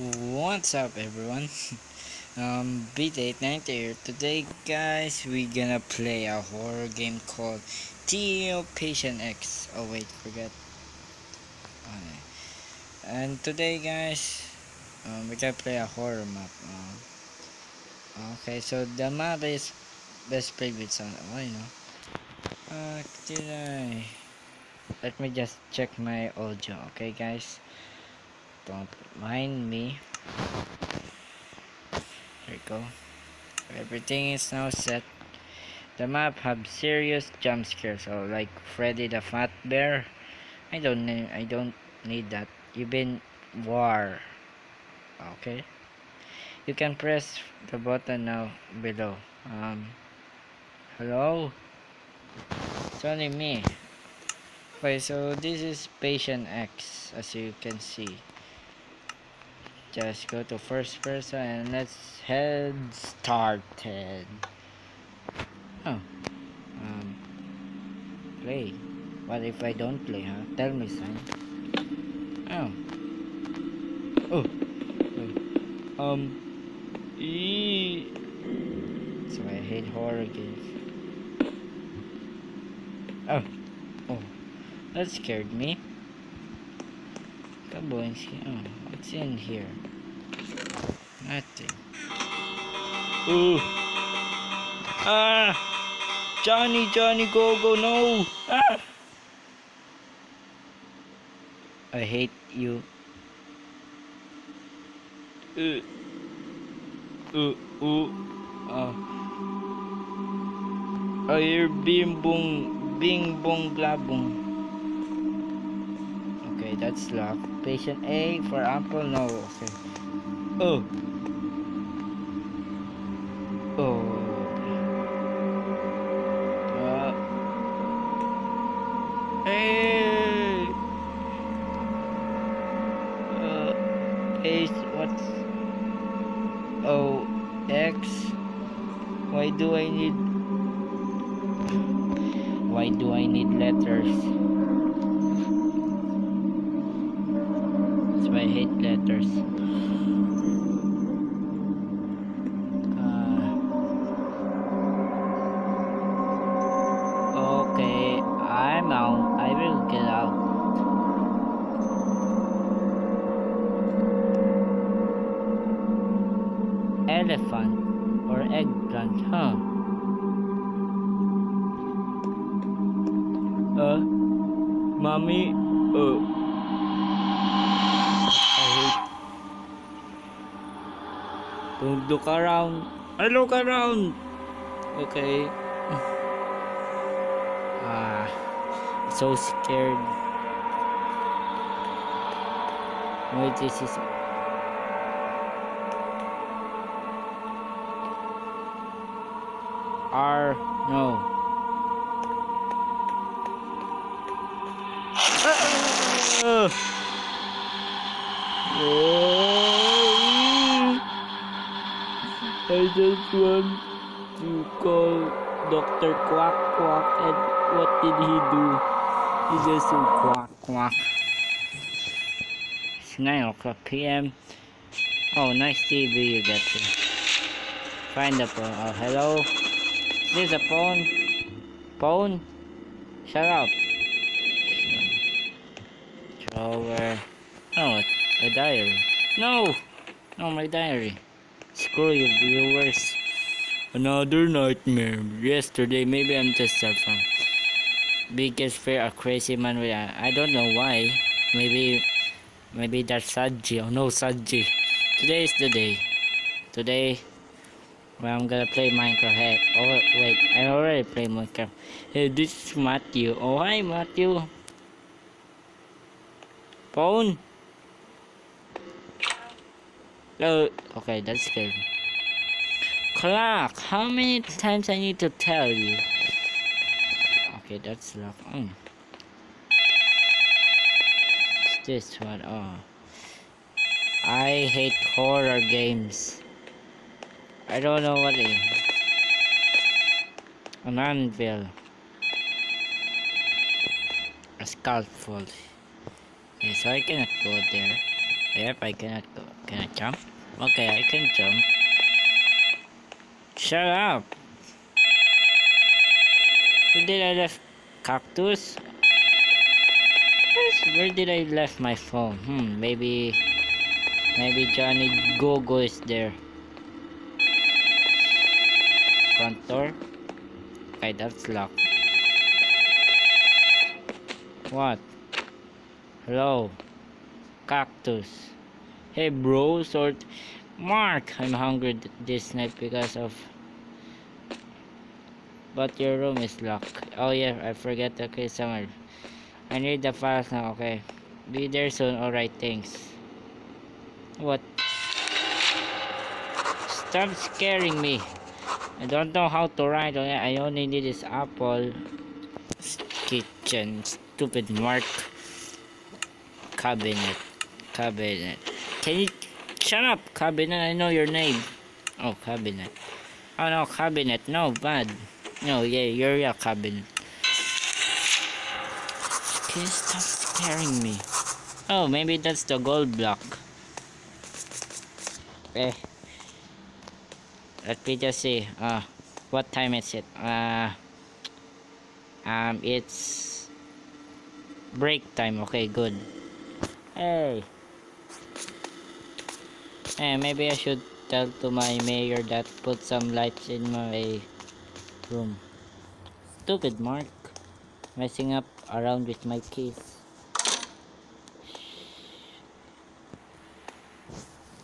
What's up everyone? um BT890 here. Today guys we gonna play a horror game called Tio Patient X. Oh wait, forget. Okay. And today guys um, we gonna play a horror map. Um, okay, so the map is best played with sound. Oh, you know. Uh, did I? Let me just check my audio. Okay, guys don't mind me. There you go. Everything is now set. The map have serious jump scares so like Freddy the Fat Bear. I don't need I don't need that. You've been war. Okay. You can press the button now below. Um hello? It's only me. Okay so this is patient X as you can see just go to first person and let's head started. Oh um play. What if I don't play huh? Tell me son. Oh. Oh, oh. um so I hate horror games. Oh. Oh. That scared me Oh, what's in here? Nothing. Ooh. Ah! Johnny, Johnny, go, go, no! Ah! I hate you. Uh. Uh, uh, uh. I hear bing bong, bing bong blabong. That's locked. Patient A for ample no. Okay. Oh. Oh. Uh. Hey. Uh. Paste. What's? Oh. X. Why do I need? Why do I need letters? Eggplant, huh? Uh, mommy, uh. Don't look around. I look around. Okay. ah, so scared. Wait, this is. No. Uh, I just want to call Dr. Quack Quack and what did he do? He just said quack quack. It's 9 o'clock p.m. Oh, nice TV you got here. Find the phone. Oh, hello? Is this a phone? Phone? Shut up. Drawer. Oh, a diary. No! No, my diary. Screw you viewers. Another nightmare. Yesterday, maybe I'm just suffering. Biggest fear, a crazy man with a, I don't know why. Maybe, maybe that's Saji. Oh no, Saji. Today is the day. Today, well, I'm gonna play Minecraft. Hey, oh wait, I already played Minecraft. Hey, this is Matthew. Oh hi, Matthew. Phone. Oh, okay, that's good. Clock, how many times I need to tell you? Okay, that's lock. Mm. It's this one. Oh. I hate horror games. I don't know what it is. An anvil. A scaffold. Okay, so I cannot go there. Yep, I cannot go. Can I jump? Okay, I can jump. Shut up! Where did I left cactus? Where did I left my phone? Hmm, maybe maybe Johnny Gogo is there. Front door? Okay, that's locked. What? Hello? Cactus. Hey bro, sort Mark, I'm hungry this night because of but your room is locked. Oh yeah, I forget okay summer. I need the files now, okay. Be there soon, alright, thanks. What? Stop scaring me. I don't know how to write on it. I only need this apple. Kitchen. Stupid mark. Cabinet. Cabinet. Can you shut up, cabinet? I know your name. Oh, cabinet. Oh no, cabinet. No, bad. No, yeah, you're a cabinet. Can you stop scaring me? Oh, maybe that's the gold block. Eh. Let me just see. Uh, what time is it? Uh, um, it's break time. Okay, good. Hey. Hey, maybe I should tell to my mayor that put some lights in my room. Stupid Mark. Messing up around with my keys.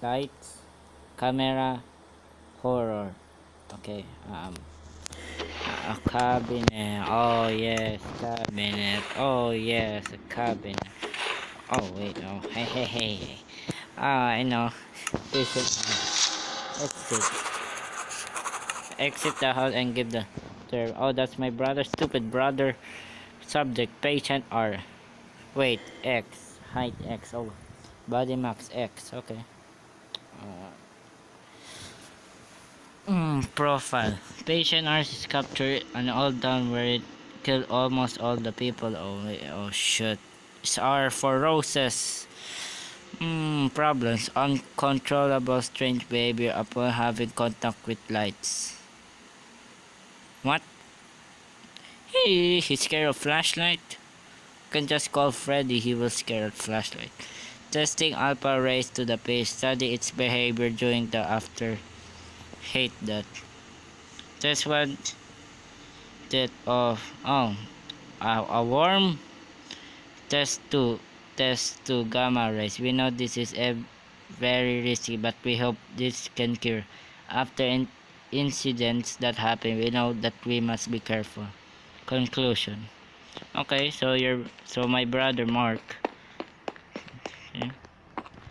Lights. Camera. Horror. Okay. Um. A cabinet. Oh yes, cabinet. Oh yes, a cabinet. Oh wait, no. Hey, hey, hey. Ah, I know. This is. Exit. Exit the house and give the. Term. Oh, that's my brother. Stupid brother. Subject patient R. Wait, X. Height X. Oh, body max X. Okay. Uh, mm, profile. Patient R is captured and all down where it killed almost all the people. Oh, oh shit. It's R for roses. Mm, problems. Uncontrollable strange behavior upon having contact with lights. What? Hey, he's scared of flashlight? You can just call Freddy, he will scare of flashlight. Testing alpha rays to the page. Study its behavior during the after. Hate that. Test one. That of oh, a, a worm. Test two test to gamma rays. We know this is a very risky, but we hope this can cure. After in incidents that happen, we know that we must be careful. Conclusion. Okay, so you're so my brother Mark.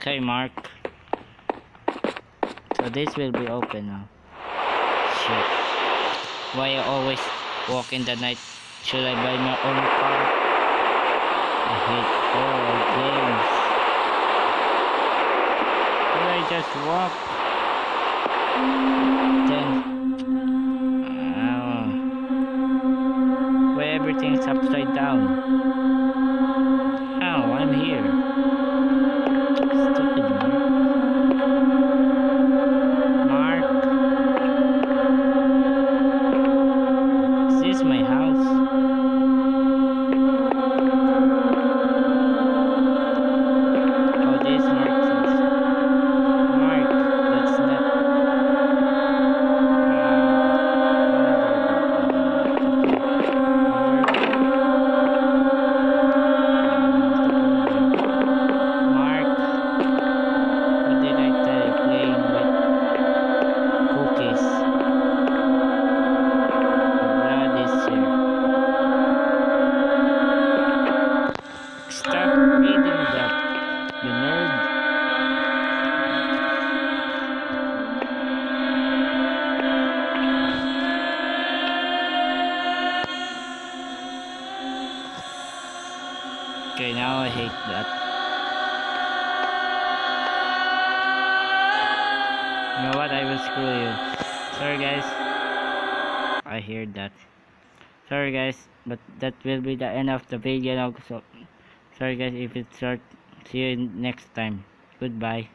Okay Mark. So this will be open now. Shit. Why I always walk in the night? Should I buy my own car? I hate horror games. Could I just walk? You know what? I will screw you. Sorry, guys. I hear that. Sorry, guys, but that will be the end of the video. So, sorry, guys, if it's short. See you next time. Goodbye.